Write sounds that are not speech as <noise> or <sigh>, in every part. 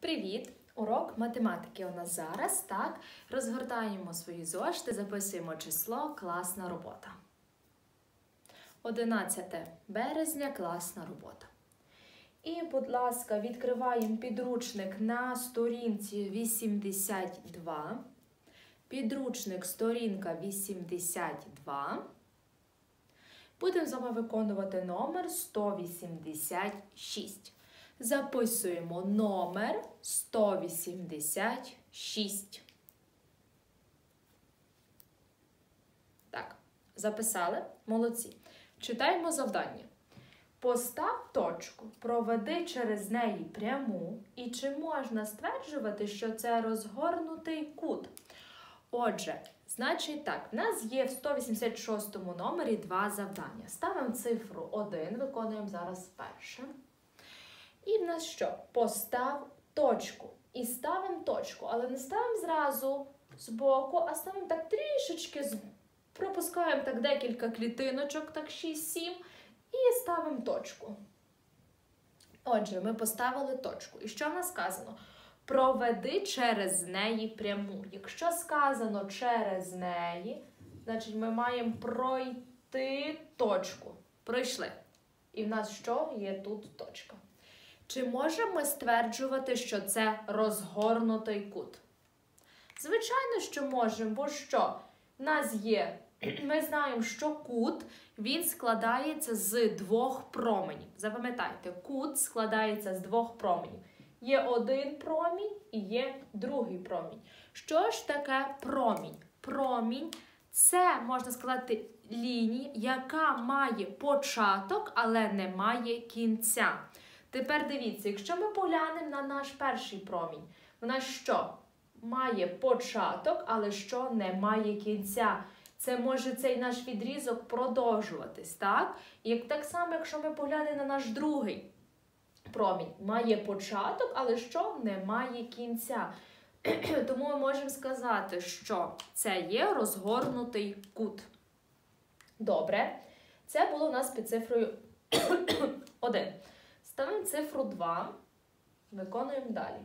Привіт! Урок математики у нас зараз. Так, розгортаємо свої зошити, записуємо число класна робота. 11 березня класна робота. І, будь ласка, відкриваємо підручник на сторінці 82. Підручник сторінка 82. Будемо з вами виконувати номер 186. Записуємо номер 186. Так, записали? Молодці. Читаємо завдання. Постав точку, проведи через неї пряму, і чи можна стверджувати, що це розгорнутий кут? Отже, значить так, в нас є в 186 номері два завдання. Ставимо цифру 1, виконуємо зараз перше. І в нас що? Постав точку. І ставимо точку, але не ставимо зразу збоку, а ставимо так трішечки, пропускаємо так декілька клітиночок, так 6-7, і ставимо точку. Отже, ми поставили точку. І що в нас сказано? Проведи через неї пряму. Якщо сказано через неї, значить ми маємо пройти точку. Пройшли. І в нас що? Є тут точка. Чи можемо ми стверджувати, що це розгорнутий кут? Звичайно, що можемо, бо що? В нас є, <clears throat> ми знаємо, що кут він складається з двох променів. Запам'ятайте, кут складається з двох променів. Є один промінь і є другий промінь. Що ж таке промінь? Промінь це, можна сказати, лінія, яка має початок, але не має кінця. Тепер дивіться, якщо ми поглянемо на наш перший промінь, вона що? Має початок, але що не має кінця. Це може цей наш відрізок продовжуватись, так? І так само, якщо ми поглянемо на наш другий промінь, має початок, але що не має кінця. <clears throat> Тому ми можемо сказати, що це є розгорнутий кут. Добре, це було у нас під цифрою <clears throat> 1. Ставимо цифру 2, виконуємо далі.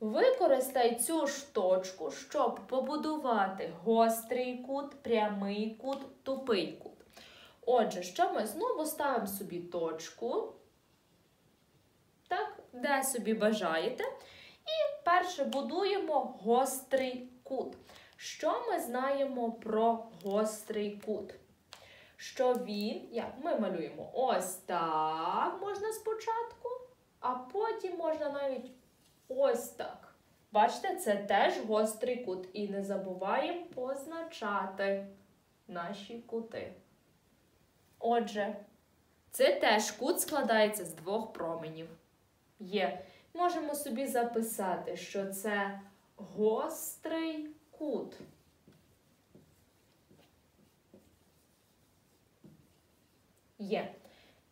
Використай цю ж точку, щоб побудувати гострий кут, прямий кут, тупий кут. Отже, що ми знову ставимо собі точку, так, де собі бажаєте. І перше будуємо гострий кут. Що ми знаємо про гострий кут? Що він, як ми малюємо ось так можна спочатку, а потім можна навіть ось так. Бачите, це теж гострий кут. І не забуваємо позначати наші кути. Отже, це теж кут складається з двох променів. Є. Можемо собі записати, що це гострий кут. Є.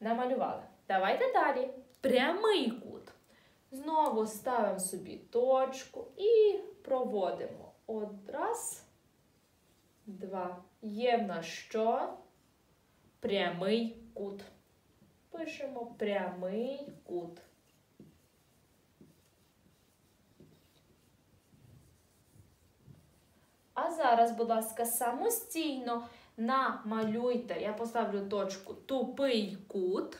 Намалювали. Давайте далі. Прямий кут. Знову ставимо собі точку і проводимо. От раз, два. Є в нас що? Прямий кут. Пишемо прямий кут. А зараз, будь ласка, самостійно намалюйте, я поставлю точку тупий кут.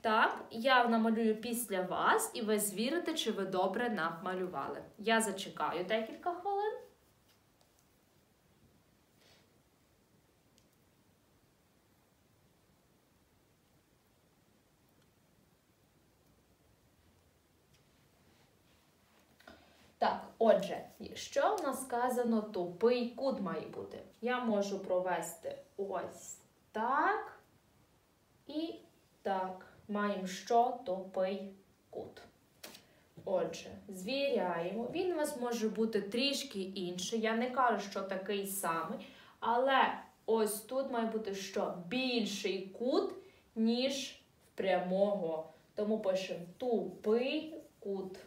Так, я намалюю після вас, і ви звірите, чи ви добре намалювали. Я зачекаю декілька хвилин. Так, отже, що в нас сказано, тупий кут має бути. Я можу провести ось так і так. Маємо що тупий кут. Отже, звіряємо. Він у вас може бути трішки інший. Я не кажу, що такий самий. Але ось тут має бути що більший кут, ніж прямого. Тому пишемо тупий кут.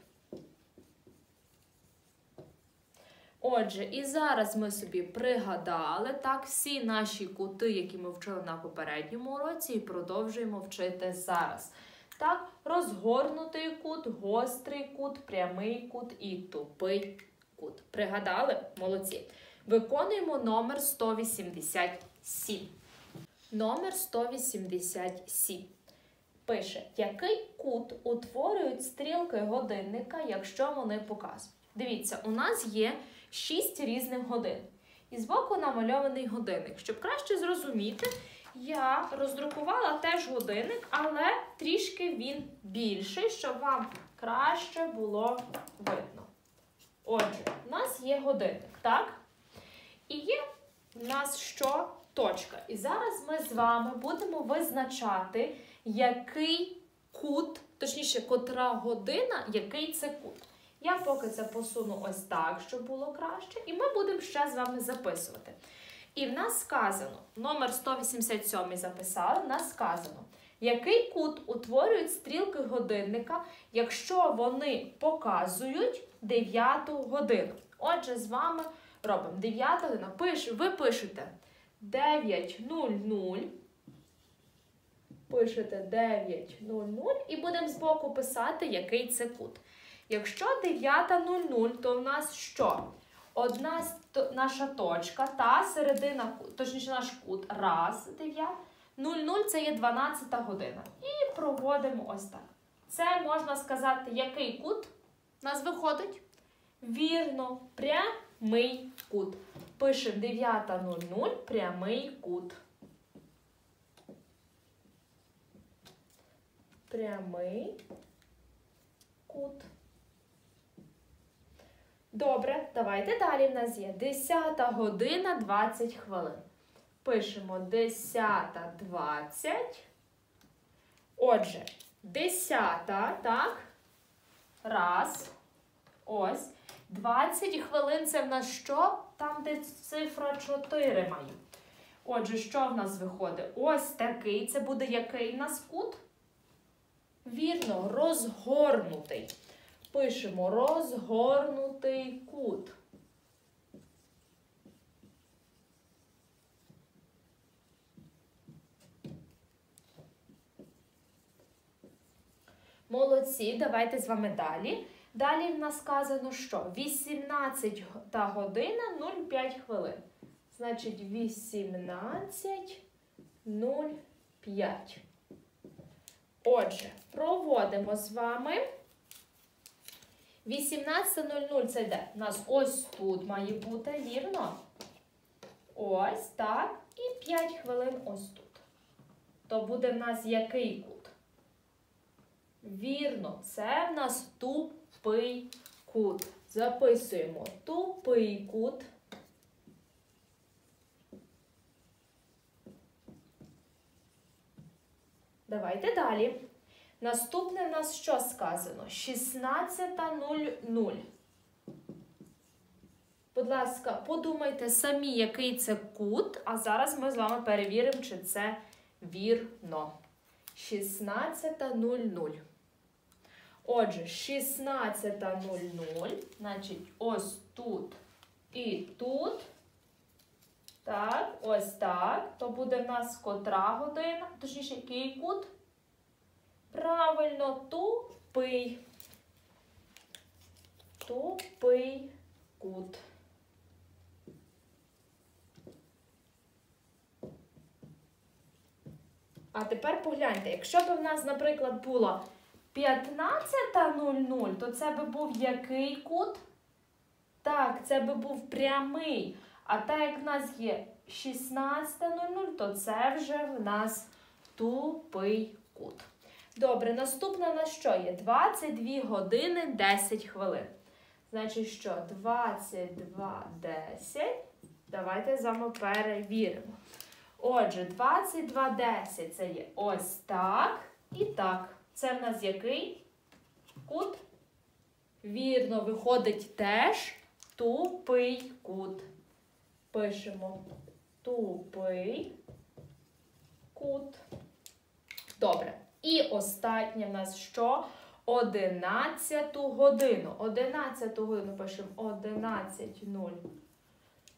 Отже, і зараз ми собі пригадали так всі наші кути, які ми вчили на попередньому уроці, і продовжуємо вчити зараз. Так, розгорнутий кут, гострий кут, прямий кут і тупий кут. Пригадали? Молодці. Виконуємо номер 187. Номер 187. Пише, який кут утворюють стрілки годинника, якщо вони показують. Дивіться, у нас є 6 різних годин. І збоку намальований годинник. Щоб краще зрозуміти, я роздрукувала теж годинник, але трішки він більший, щоб вам краще було видно. Отже, у нас є годинник, так? І є у нас що? Точка. І зараз ми з вами будемо визначати, який кут, точніше, котра година, який це кут. Я поки це посуну ось так, щоб було краще, і ми будемо ще з вами записувати. І в нас сказано, номер 187 записали, в нас сказано, який кут утворюють стрілки годинника, якщо вони показують 9 годину. Отже, з вами робимо 9 година. Пиш, ви пишете 9.00. Пишете 9.00 і будемо збоку писати, який це кут. Якщо 9.00, то в нас що? Одна наша точка, та середина, точніше наш кут. Раз, 9. 00 це є 12 година. І проводимо ось так. Це можна сказати, який кут у нас виходить? Вірно, прямий кут. Пишемо 9.00 прямий кут. Прямий кут. Добре, давайте далі в нас є 10 година 20 хвилин. Пишемо 10.20. Отже, 10, так? Раз. Ось. 20 хвилин це в нас що? Там, де цифра 4 має. Отже, що в нас виходить? Ось такий. Це буде який в нас кут? Вірно, розгорнутий. Пишемо розгорнутий кут. Молодці, давайте з вами далі. Далі в нас сказано, що 18 та година 0,5 хвилин. Значить, 18.05. Отже, проводимо з вами. 18.00 це де? У нас ось тут має бути, вірно? Ось так. І 5 хвилин ось тут. То буде в нас який кут? Вірно, це в нас тупий кут. Записуємо тупий кут. Давайте далі. Наступне в нас що сказано? 16.00. Будь ласка, подумайте самі, який це кут, а зараз ми з вами перевіримо, чи це вірно. 16.00. Отже, 16.00, значить, ось тут і тут. Так, ось так. То буде в нас котра година, точніше, який кут? Правильно, тупий. Тупий кут. А тепер погляньте, якщо б в нас, наприклад, було 15.00, то це би був який кут? Так, це би був прямий. А так як в нас є 16.00, то це вже в нас тупий кут. Добре, наступне на що є? 22 години 10 хвилин. Значить, що? 22.10. Давайте з вами перевіримо. Отже, 22.10 це є ось так і так. Це в нас який кут? Вірно, виходить теж тупий кут. Пишемо тупий кут. Добре. І останнє в нас що? 11 годину. 11 годину пишемо 11.00.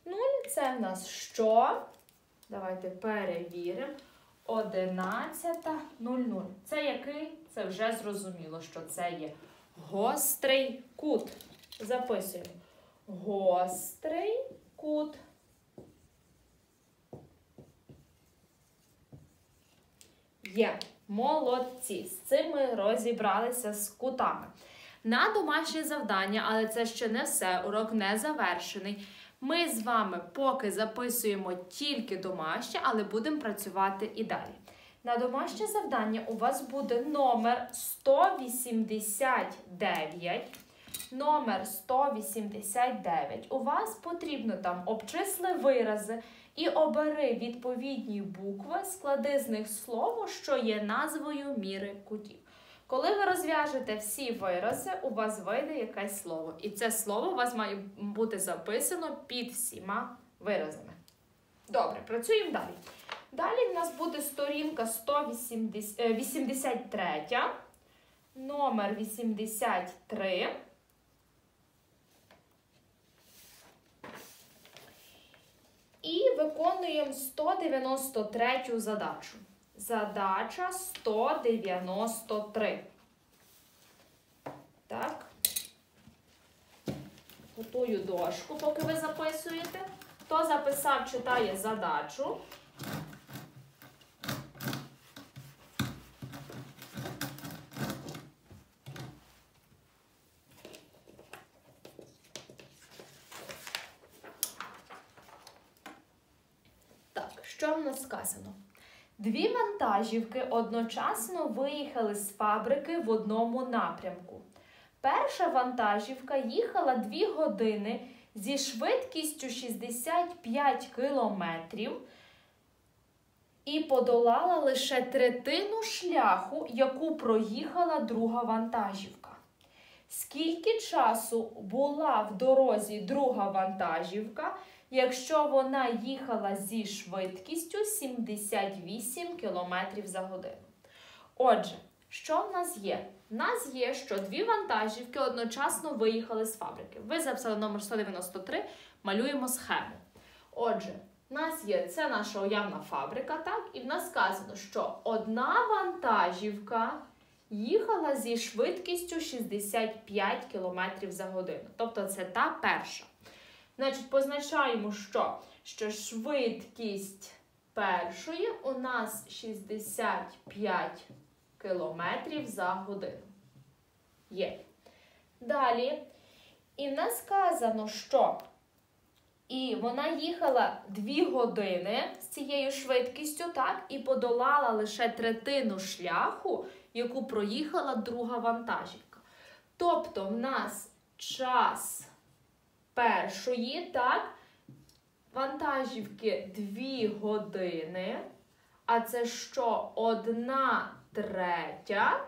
0 це в нас що? Давайте перевіримо. 11.00. Це який? це вже зрозуміло, що це є гострий кут. Записуємо. Гострий кут. Є. Молодці. З цим ми розібралися з кутами. На домашнє завдання, але це ще не все, урок не завершений. Ми з вами поки записуємо тільки домашнє, але будемо працювати і далі. На домашнє завдання у вас буде номер 189. Номер 189. У вас потрібно там обчисли вирази і обери відповідні букви, склади з них слово, що є назвою міри кутів. Коли ви розв'яжете всі вирази, у вас вийде якесь слово. І це слово у вас має бути записано під всіма виразами. Добре, працюємо далі. Далі в нас буде сторінка 183, номер 83. І виконуємо 193 задачу. Задача 193. Так. Готую дошку, поки ви записуєте. Хто записав, читає задачу. Так, що в нас сказано? Дві вантажівки одночасно виїхали з фабрики в одному напрямку. Перша вантажівка їхала 2 години зі швидкістю 65 кілометрів і подолала лише третину шляху, яку проїхала друга вантажівка. Скільки часу була в дорозі друга вантажівка, якщо вона їхала зі швидкістю 78 км за годину? Отже, що в нас є? У нас є, що дві вантажівки одночасно виїхали з фабрики. Ви записали номер 193, малюємо схему. Отже, у нас є це наша уявна фабрика, так? І в нас сказано, що одна вантажівка їхала зі швидкістю 65 км за годину. Тобто це та перша. Значить, позначаємо, що, що швидкість першої у нас 65 км за годину. Є. Далі. І в нас сказано, що і вона їхала 2 години з цією швидкістю, так, і подолала лише третину шляху, яку проїхала друга вантажівка. Тобто, в нас час першої, так, вантажівки 2 години, а це що? Одна третя.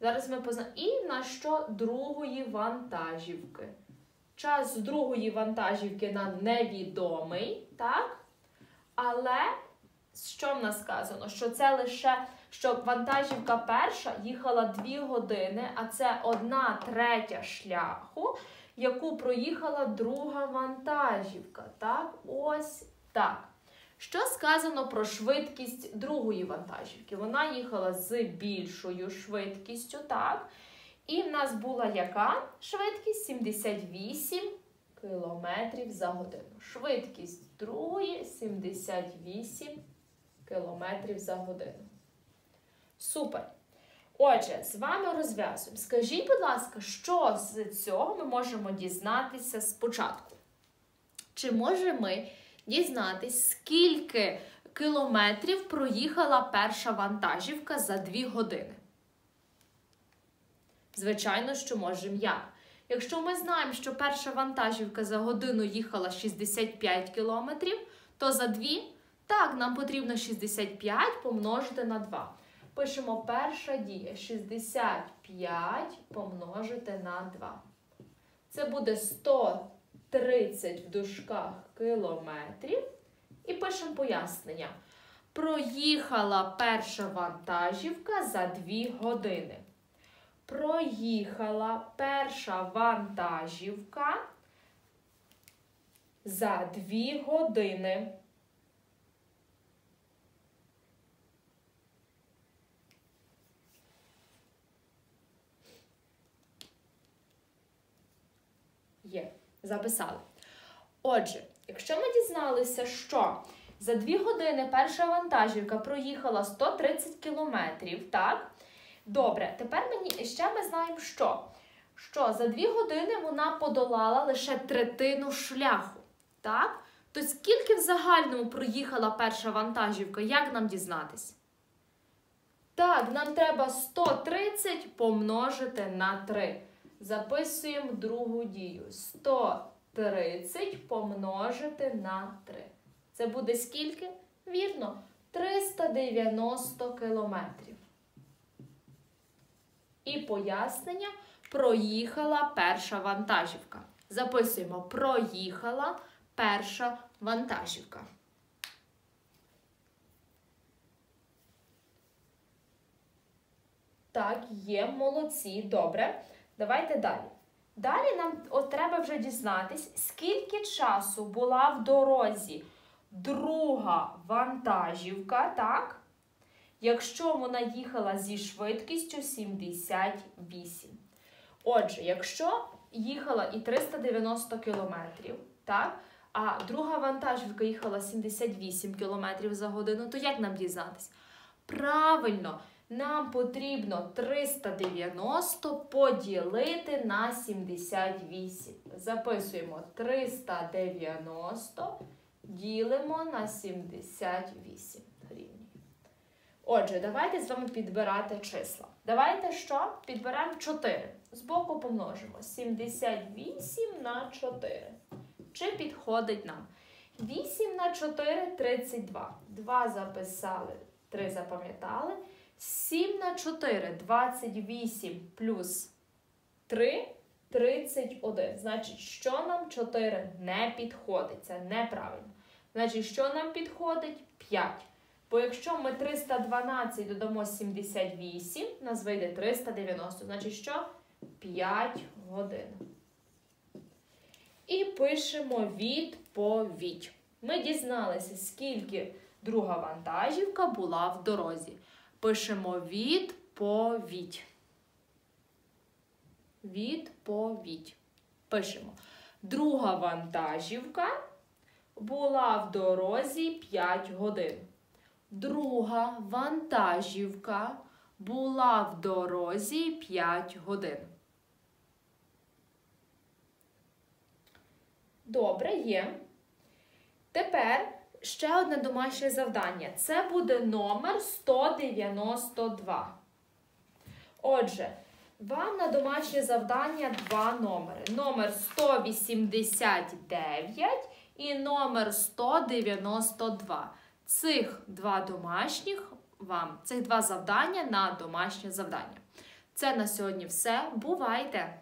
Зараз ми познаємо. І на що другої вантажівки. Час другої вантажівки нам невідомий, так? Але що в нас сказано? Що це лише що вантажівка перша їхала 2 години, а це одна третя шляху, яку проїхала друга вантажівка. Так, ось так. Що сказано про швидкість другої вантажівки? Вона їхала з більшою швидкістю, так? І в нас була яка швидкість? 78 км за годину. Швидкість другої 78 км за годину. Супер! Отже, з вами розв'язуємо. Скажіть, будь ласка, що з цього ми можемо дізнатися спочатку? Чи можемо ми дізнатися, скільки кілометрів проїхала перша вантажівка за 2 години? Звичайно, що можемо як. Якщо ми знаємо, що перша вантажівка за годину їхала 65 кілометрів, то за 2, так, нам потрібно 65 помножити на 2. Пишемо перша дія 65 помножити на 2. Це буде 130 в дужках кілометрів. І пишемо пояснення. Проїхала перша вантажівка за 2 години. Проїхала перша вантажівка за 2 години. Є. Записали. Отже, якщо ми дізналися, що за 2 години перша вантажівка проїхала 130 кілометрів, так? Добре, тепер мені ще ми знаємо, що? Що за 2 години вона подолала лише третину шляху. Так? То скільки в загальному проїхала перша вантажівка? Як нам дізнатись? Так, нам треба 130 помножити на 3. Записуємо другу дію. 130 помножити на 3. Це буде скільки? Вірно, 390 кілометрів. І пояснення проїхала перша вантажівка. Записуємо проїхала перша вантажівка. Так, є, молодці, добре. Давайте далі. Далі нам от треба вже дізнатись, скільки часу була в дорозі друга вантажівка, так? Якщо вона їхала зі швидкістю 78. Отже, якщо їхала і 390 кілометрів, так? А друга вантажівка їхала 78 км за годину, то як нам дізнатись? Правильно, нам потрібно 390 поділити на 78. Записуємо 390 ділимо на 78 гривень. Отже, давайте з вами підбирати числа. Давайте що? Підберемо 4. Збоку помножимо 78 на 4. Чи підходить нам? 8 на 4 32. 2 записали, 3 запам'ятали. 7 на 4 28 плюс 3 31. Значить, що нам 4 не підходить. Це неправильно. Значить, що нам підходить? 5. Бо якщо ми 312 додамо 78, у нас вийде 390. Значить, що? 5 годин. І пишемо відповідь. Ми дізналися, скільки друга вантажівка була в дорозі. Пишемо відповідь. Відповідь. Пишемо. Друга вантажівка була в дорозі 5 годин. Друга вантажівка була в дорозі 5 годин. Добре, є. Тепер ще одне домашнє завдання. Це буде номер 192. Отже, вам на домашнє завдання два номери. Номер 189 і номер 192. Цих два домашніх вам, цих два завдання на домашнє завдання. Це на сьогодні все. Бувайте!